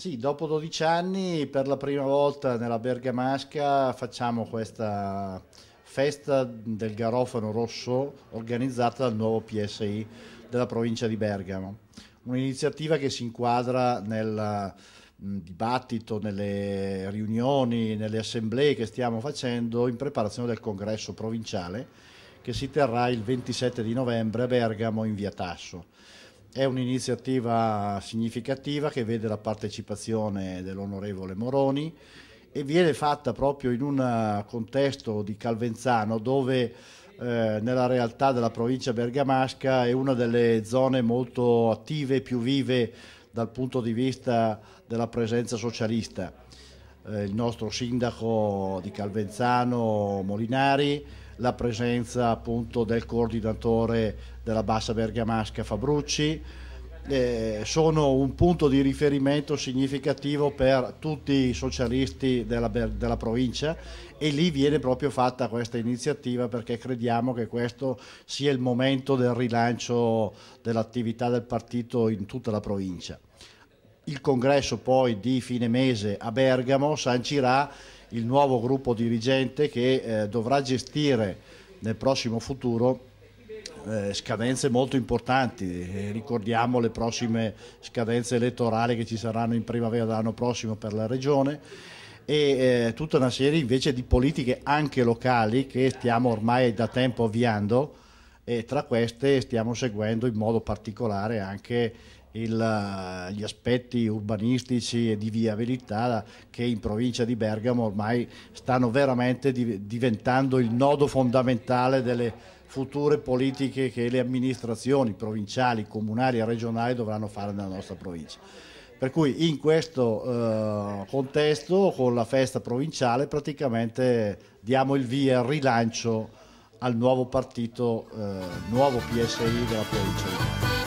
Sì, dopo 12 anni per la prima volta nella Bergamasca facciamo questa festa del garofano rosso organizzata dal nuovo PSI della provincia di Bergamo. Un'iniziativa che si inquadra nel dibattito, nelle riunioni, nelle assemblee che stiamo facendo in preparazione del congresso provinciale che si terrà il 27 di novembre a Bergamo in via Tasso. È un'iniziativa significativa che vede la partecipazione dell'onorevole Moroni e viene fatta proprio in un contesto di Calvenzano dove eh, nella realtà della provincia bergamasca è una delle zone molto attive più vive dal punto di vista della presenza socialista. Eh, il nostro sindaco di Calvenzano Molinari, la presenza appunto del coordinatore della Bassa Bergamasca Fabrucci, eh, sono un punto di riferimento significativo per tutti i socialisti della, della, provincia e lì viene proprio fatta questa iniziativa perché crediamo che questo sia il momento del rilancio dell'attività del partito in tutta la provincia. Il congresso poi di fine mese a Bergamo sancirà il nuovo gruppo dirigente che eh, dovrà gestire nel prossimo futuro eh, scadenze molto importanti, eh, ricordiamo le prossime scadenze elettorali che ci saranno in primavera dell'anno prossimo per la regione e eh, tutta una serie invece di politiche anche locali che stiamo ormai da tempo avviando e tra queste stiamo seguendo in modo particolare anche il, gli aspetti urbanistici e di viabilità che in provincia di Bergamo ormai stanno veramente diventando il nodo fondamentale delle future politiche che le amministrazioni provinciali, comunali e regionali dovranno fare nella nostra provincia. Per cui in questo eh, contesto, con la festa provinciale, praticamente diamo il via, il rilancio al nuovo partito, eh, nuovo PSI della provincia di Bergamo.